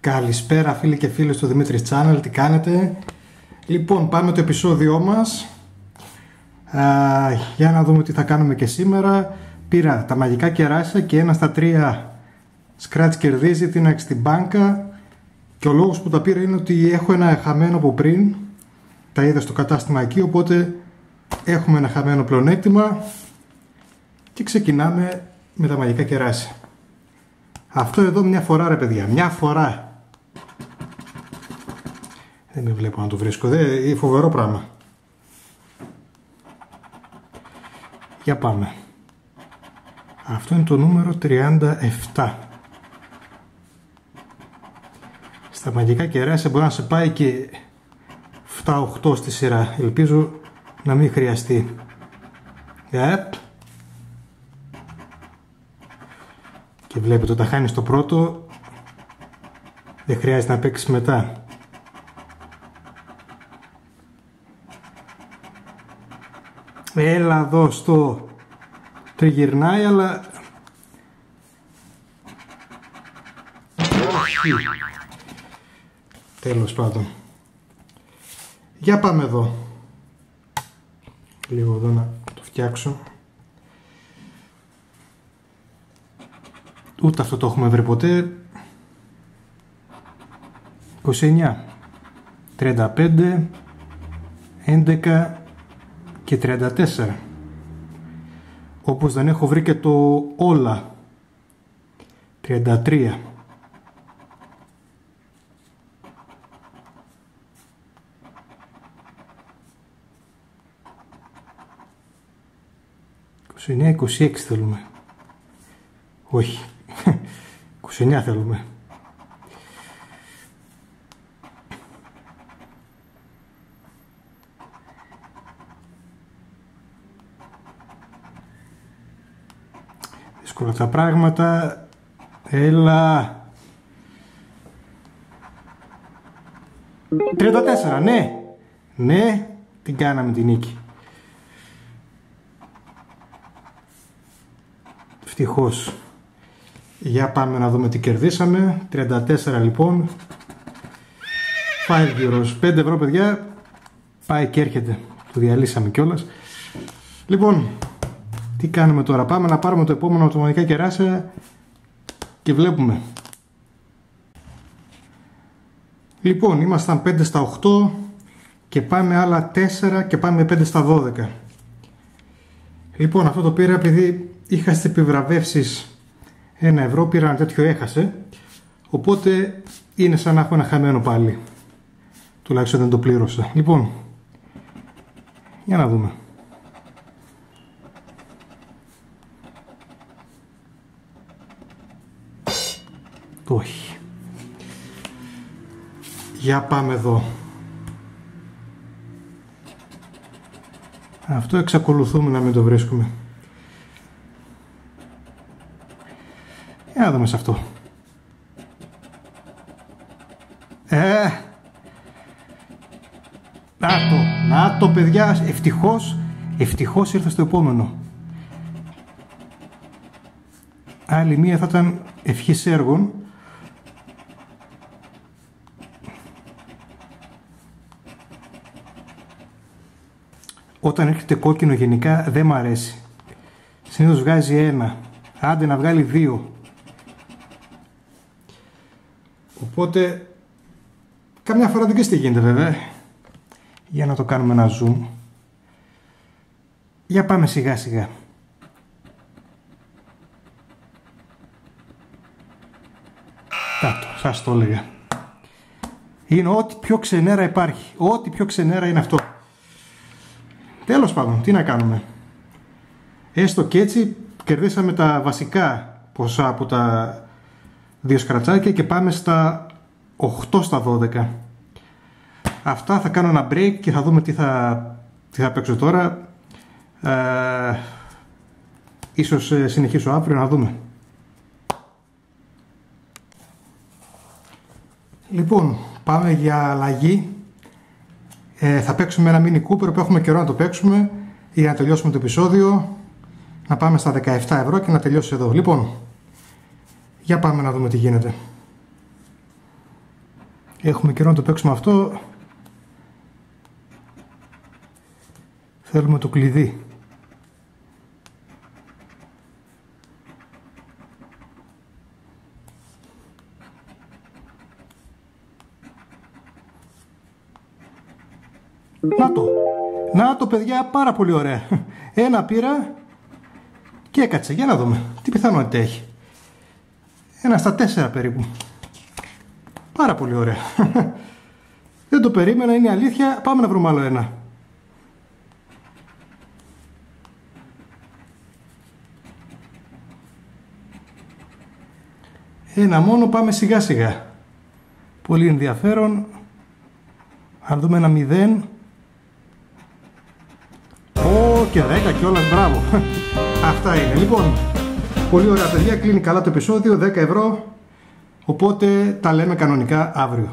Καλησπέρα φίλοι και φίλες του Δημήτρης Channel, τι κάνετε; Λοιπόν πάμε το επεισόδιό μας. Α, Για να δούμε τι θα κάνουμε και σήμερα. Πήρα τα μαγικά κεράσια και ένα στα τρία Scratch κερδίζει την στην μπάνκα Και ο λόγος που τα πήρα είναι ότι έχω ένα χαμένο από πριν. Τα είδα στο κατάστημα εκεί οπότε Έχουμε ένα χαμένο πλεονέκτημα. Και ξεκινάμε με τα μαγικά κεράσια. Αυτό εδώ μια φορά ρε παιδιά, μια φορά. Δεν με βλέπω να το βρίσκω, δεν, είναι φοβερό πράγμα. Για πάμε. Αυτό είναι το νούμερο 37. Στα μαγικά κεράσια μπορεί να σε πάει και 7-8 στη σειρά. Ελπίζω να μην χρειαστεί. Yep. Και βλέπετε όταν χάνεις το πρώτο δεν χρειάζεται να παίξεις μετά. Έλα εδώ στο τριγυρνάει αλλά όχι. Τέλος πάντων. Για πάμε εδώ. Λίγο εδώ να το φτιάξω. Ούτε αυτό το έχουμε βρει ποτέ. 29, 35, 11 και 34. Όπως δεν έχω βρει και το όλα. 33. Είναι 26 θέλουμε. Όχι. 29 θέλουμε. Δύσκολα τα πράγματα. Έλα. 34, ναι. Ναι, την κάναμε την νίκη. Ευτυχώς. Για πάμε να δούμε τι κερδίσαμε. 34 λοιπόν. 5 euros. 5 ευρώ παιδιά. Πάει και έρχεται. Το διαλύσαμε κιόλας. Λοιπόν, τι κάνουμε τώρα. Πάμε να πάρουμε το επόμενο αυτοματικά κεράσια και βλέπουμε. Λοιπόν, ήμασταν 5 στα 8 και πάμε άλλα 4 και πάμε 5 στα 12. Λοιπόν, αυτό το πήρα επειδή είχα στις επιβραβεύσεις ένα ευρώ, πήρα ένα τέτοιο έχασε. Οπότε είναι σαν να έχω ένα χαμένο πάλι. Τουλάχιστον δεν το πλήρωσα. Λοιπόν, για να δούμε. Το όχι. Για πάμε εδώ. Αυτό εξακολουθούμε να μην το βρίσκουμε. Για να δούμε σε αυτό. Ε, να το, να το παιδιά, ευτυχώς, ευτυχώς ήρθα στο επόμενο. Άλλη μία θα ήταν ευχής έργων. Όταν έρχεται κόκκινο γενικά δεν μ' αρέσει. Συνήθως βγάζει ένα. Άντε να βγάλει δύο. Οπότε, καμιά φορά δεν τι γίνεται βέβαια. Για να το κάνουμε ένα zoom. Για πάμε σιγά σιγά. Κάτω, σας το έλεγα. Είναι ό,τι πιο ξενέρα υπάρχει. Ό,τι πιο ξενέρα είναι αυτό. Τέλος πάντων, τι να κάνουμε. Έστω και έτσι κερδίσαμε τα βασικά ποσά από τα δύο σκρατσάκια και πάμε στα 8 στα 12. Αυτά θα κάνω ένα break και θα δούμε τι θα, τι θα παίξω τώρα. Ε, ίσως ε, συνεχίσω αύριο να δούμε. Λοιπόν, πάμε για αλλαγή. Ε, θα παίξουμε ένα mini Cooper που έχουμε καιρό να το παίξουμε για να τελειώσουμε το επεισόδιο. Να πάμε στα 17 ευρώ και να τελειώσει εδώ. Λοιπόν, για πάμε να δούμε τι γίνεται. Έχουμε καιρό να το παίξουμε αυτό. Θέλουμε το κλειδί. Να το. Να το παιδιά, πάρα πολύ ωραία. Ένα πήρα και έκατσε. Για να δούμε. Τι πιθανότητα έχει. Ένα στα τέσσερα περίπου. Πάρα πολύ ωραία. Δεν το περίμενα, είναι αλήθεια. Πάμε να βρούμε άλλο ένα. Ένα μόνο, πάμε σιγά σιγά. Πολύ ενδιαφέρον. Αν δούμε ένα μηδέν. Ω, και 10 κιόλας, μπράβο. Αυτά είναι. Λοιπόν, πολύ ωραία παιδιά, κλείνει καλά το επεισόδιο, 10 ευρώ. Οπότε τα λέμε κανονικά αύριο.